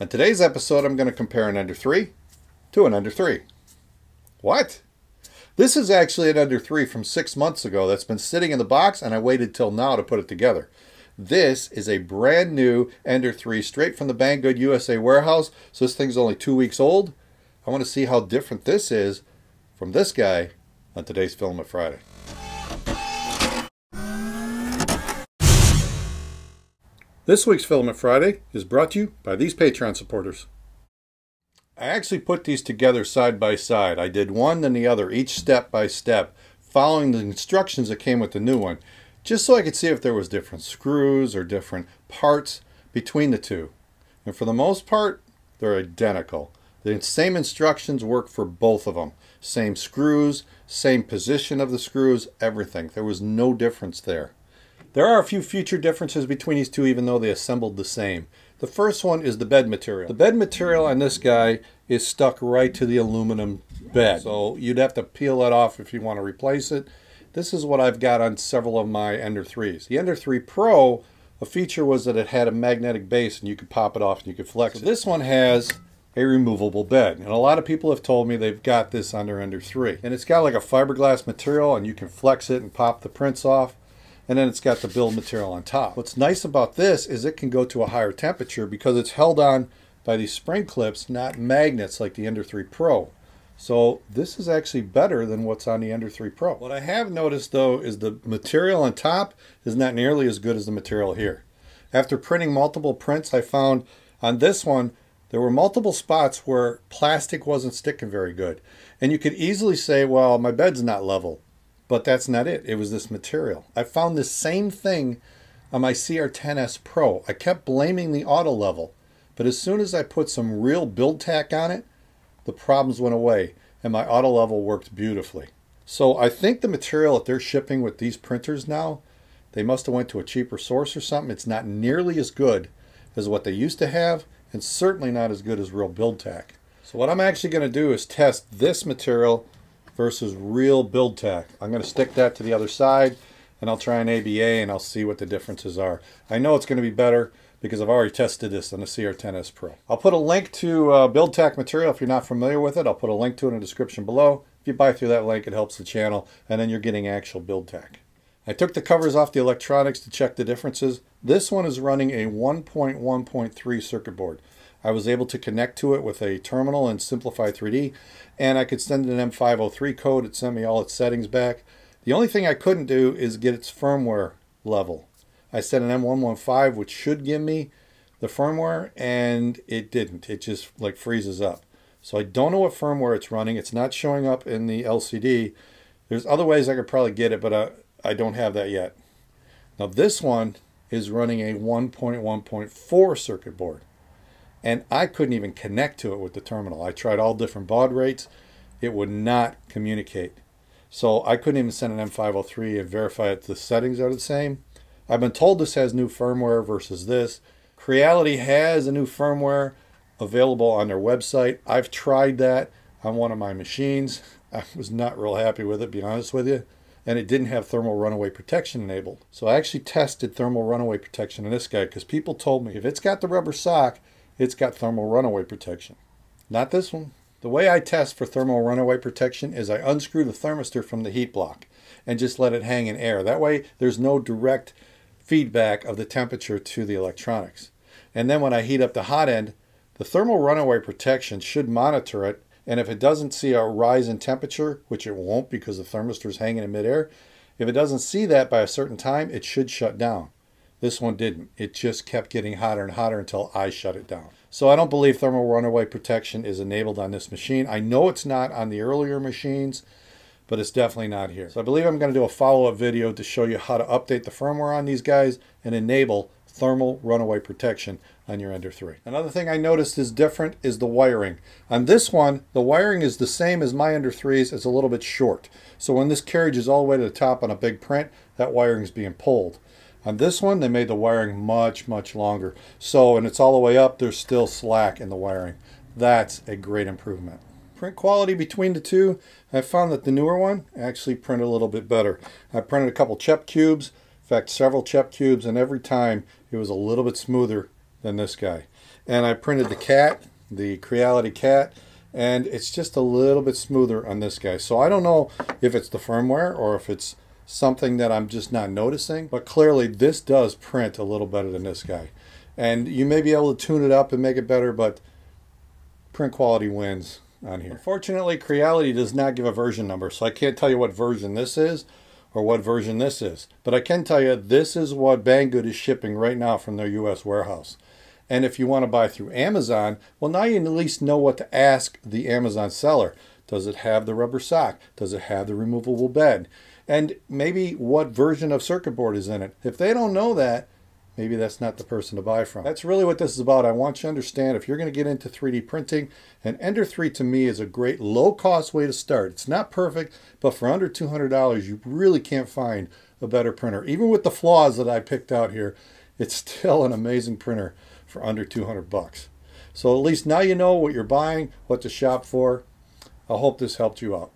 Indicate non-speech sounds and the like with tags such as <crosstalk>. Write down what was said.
On today's episode, I'm going to compare an Ender 3 to an Ender 3. What? This is actually an Ender 3 from six months ago that's been sitting in the box and I waited till now to put it together. This is a brand new Ender 3 straight from the Banggood USA warehouse. So this thing's only two weeks old. I want to see how different this is from this guy on today's Filament Friday. This week's Filament Friday is brought to you by these Patreon supporters. I actually put these together side by side. I did one then the other, each step by step, following the instructions that came with the new one, just so I could see if there was different screws or different parts between the two. And for the most part, they're identical. The same instructions work for both of them. Same screws, same position of the screws, everything. There was no difference there. There are a few future differences between these two even though they assembled the same. The first one is the bed material. The bed material on this guy is stuck right to the aluminum bed. So you'd have to peel that off if you want to replace it. This is what I've got on several of my Ender 3s. The Ender 3 Pro, a feature was that it had a magnetic base and you could pop it off and you could flex so it. This one has a removable bed. And a lot of people have told me they've got this on their Ender 3. And it's got like a fiberglass material and you can flex it and pop the prints off and then it's got the build material on top. What's nice about this is it can go to a higher temperature because it's held on by these spring clips, not magnets like the Ender 3 Pro. So this is actually better than what's on the Ender 3 Pro. What I have noticed though is the material on top is not nearly as good as the material here. After printing multiple prints, I found on this one, there were multiple spots where plastic wasn't sticking very good. And you could easily say, well, my bed's not level. But that's not it. It was this material. I found the same thing on my CR10S Pro. I kept blaming the auto level, but as soon as I put some real BuildTak on it, the problems went away and my auto level worked beautifully. So I think the material that they're shipping with these printers now, they must have went to a cheaper source or something. It's not nearly as good as what they used to have and certainly not as good as real BuildTak. So what I'm actually going to do is test this material versus real BuildTak. I'm going to stick that to the other side and I'll try an ABA and I'll see what the differences are. I know it's going to be better because I've already tested this on the CR10S Pro. I'll put a link to uh, BuildTak material if you're not familiar with it. I'll put a link to it in the description below. If you buy through that link, it helps the channel and then you're getting actual BuildTak. I took the covers off the electronics to check the differences. This one is running a 1.1.3 circuit board. I was able to connect to it with a terminal in Simplify 3D, and I could send an M503 code. It sent me all its settings back. The only thing I couldn't do is get its firmware level. I set an M115, which should give me the firmware, and it didn't. It just like freezes up. So I don't know what firmware it's running. It's not showing up in the LCD. There's other ways I could probably get it, but I, I don't have that yet. Now this one is running a 1.1.4 circuit board and I couldn't even connect to it with the terminal. I tried all different baud rates. It would not communicate. So I couldn't even send an M503 and verify that the settings are the same. I've been told this has new firmware versus this. Creality has a new firmware available on their website. I've tried that on one of my machines. <laughs> I was not real happy with it, be honest with you. And it didn't have thermal runaway protection enabled. So I actually tested thermal runaway protection in this guy because people told me if it's got the rubber sock, it's got thermal runaway protection. Not this one. The way I test for thermal runaway protection is I unscrew the thermistor from the heat block and just let it hang in air. That way there's no direct feedback of the temperature to the electronics. And then when I heat up the hot end, the thermal runaway protection should monitor it and if it doesn't see a rise in temperature, which it won't because the thermistor is hanging in midair, if it doesn't see that by a certain time, it should shut down. This one didn't. It just kept getting hotter and hotter until I shut it down. So I don't believe thermal runaway protection is enabled on this machine. I know it's not on the earlier machines, but it's definitely not here. So I believe I'm going to do a follow-up video to show you how to update the firmware on these guys and enable thermal runaway protection on your Ender 3. Another thing I noticed is different is the wiring. On this one, the wiring is the same as my Ender 3's. It's a little bit short. So when this carriage is all the way to the top on a big print, that wiring is being pulled. On this one, they made the wiring much, much longer. So, and it's all the way up, there's still slack in the wiring. That's a great improvement. Print quality between the two, I found that the newer one actually printed a little bit better. I printed a couple CHEP cubes, in fact several CHEP cubes, and every time it was a little bit smoother than this guy. and I printed the cat, the Creality cat, and it's just a little bit smoother on this guy. So I don't know if it's the firmware or if it's something that I'm just not noticing, but clearly this does print a little better than this guy. And you may be able to tune it up and make it better, but print quality wins on here. Unfortunately, Creality does not give a version number, so I can't tell you what version this is or what version this is. But I can tell you this is what Banggood is shipping right now from their U.S. warehouse. And if you want to buy through Amazon, well, now you at least know what to ask the Amazon seller. Does it have the rubber sock? Does it have the removable bed? And maybe what version of circuit board is in it. If they don't know that, maybe that's not the person to buy from. That's really what this is about. I want you to understand if you're going to get into 3D printing, and Ender 3 to me is a great low-cost way to start. It's not perfect, but for under $200, you really can't find a better printer. Even with the flaws that I picked out here, it's <laughs> still an amazing printer for under 200 bucks. So at least now you know what you're buying, what to shop for. I hope this helped you out.